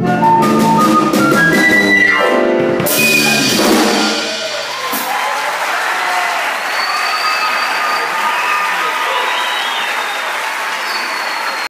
world.